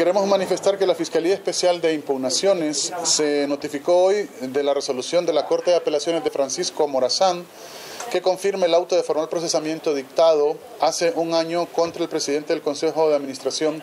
queremos manifestar que la Fiscalía Especial de Impugnaciones se notificó hoy de la resolución de la Corte de Apelaciones de Francisco Morazán que confirma el auto de formal procesamiento dictado hace un año contra el presidente del Consejo de Administración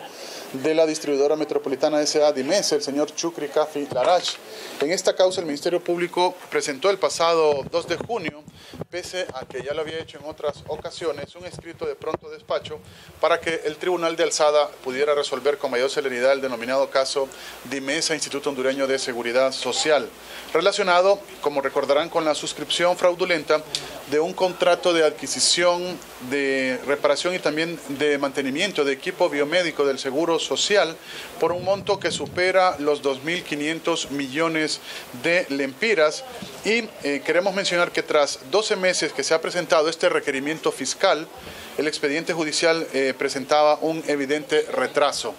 de la distribuidora metropolitana S.A. Dimes, el señor Chukri Kafi Larach. En esta causa el Ministerio Público presentó el pasado 2 de junio, pese a que ya lo había hecho en otras ocasiones, un escrito de pronto despacho para que el Tribunal de Alzada pudiera resolver con mayor celeridad el denominado caso Dimesa Instituto Hondureño de Seguridad Social, relacionado, como recordarán, con la suscripción fraudulenta de un contrato de adquisición, de reparación y también de mantenimiento de equipo biomédico del Seguro Social por un monto que supera los 2.500 millones de lempiras. Y eh, queremos mencionar que tras 12 meses que se ha presentado este requerimiento fiscal, el expediente judicial eh, presentaba un evidente retraso.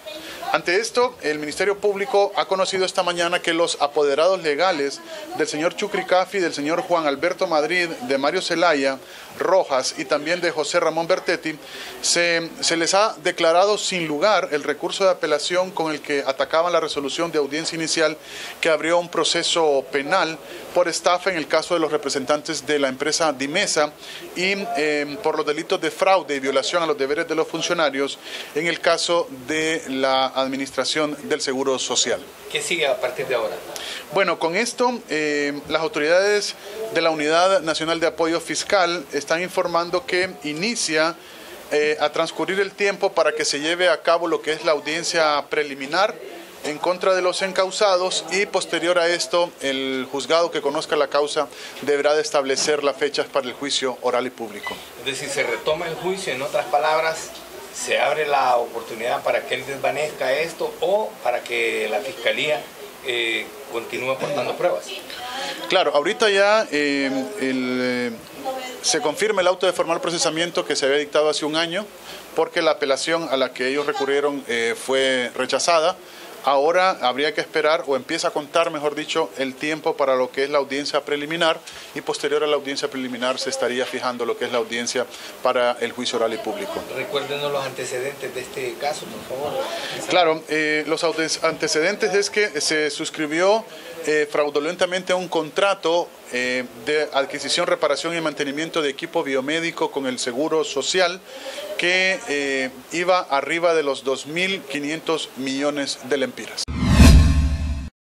Ante esto, el Ministerio Público ha conocido esta mañana que los apoderados legales del señor Chucricafi, del señor Juan Alberto Madrid, de Mario Zelaya, Rojas y también de José Ramón Bertetti, se, se, les ha declarado sin lugar el recurso de apelación con el que atacaban la resolución de audiencia inicial que abrió un proceso penal por estafa en el caso de los representantes de la empresa Dimesa y eh, por los delitos de fraude y violación a los deberes de los funcionarios en el caso de la administración del Seguro Social. ¿Qué sigue a partir de ahora? Bueno, con esto eh, las autoridades de la Unidad Nacional de Apoyo Fiscal están informando que inicia eh, a transcurrir el tiempo para que se lleve a cabo lo que es la audiencia preliminar en contra de los encausados y posterior a esto el juzgado que conozca la causa deberá de establecer las fechas para el juicio oral y público. Es decir, se retoma el juicio, en otras palabras, se abre la oportunidad para que él desvanezca esto o para que la fiscalía eh, continúe aportando pruebas. Claro, ahorita ya eh, el, eh, se confirma el auto de formal procesamiento que se había dictado hace un año porque la apelación a la que ellos recurrieron eh, fue rechazada. Ahora habría que esperar o empieza a contar, mejor dicho, el tiempo para lo que es la audiencia preliminar y posterior a la audiencia preliminar se estaría fijando lo que es la audiencia para el juicio oral y público. Recuérdenos los antecedentes de este caso, por favor. Claro, eh, los antecedentes es que se suscribió eh, fraudulentamente un contrato eh, de adquisición, reparación y mantenimiento de equipo biomédico con el Seguro Social que iba arriba de los 2.500 millones de lempiras.